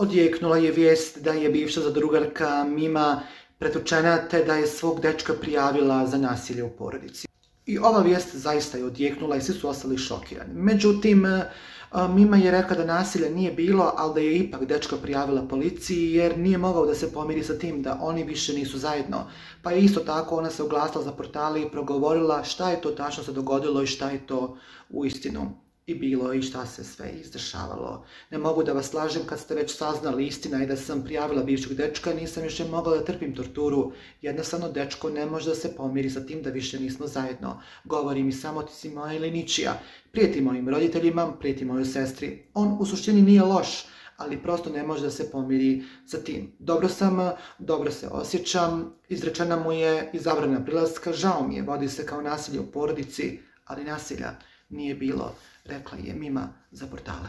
Odjeknula je vijest da je bivša zadrugarka Mima pretučena te da je svog dečka prijavila za nasilje u porodici. I ova vijest zaista je odjeknula i svi su ostali šokirani. Međutim, Mima je rekla da nasilja nije bilo, ali da je ipak dečka prijavila policiji jer nije mogao da se pomiri sa tim da oni više nisu zajedno. Pa je isto tako ona se oglasila za portali i progovorila šta je to tačno se dogodilo i šta je to u istinu i bilo i šta se sve izdešavalo. Ne mogu da vas slažem kad ste već saznali istina i da sam prijavila bivšeg dečka, nisam više mogla da trpim torturu. Jednostavno dečko ne može da se pomiri sa tim da više nismo zajedno. Govori mi samo ti si moja ili ničija. Prijeti mojim roditeljima, prijeti mojoj sestri. On u suštini nije loš, ali prosto ne može da se pomiri sa tim. Dobro sam, dobro se osjećam, izrečena mu je izabrana prilaska, žao mi je, vodi se kao nasilje u porodici, ali nasilja nije bilo, rekla je Mima za portale.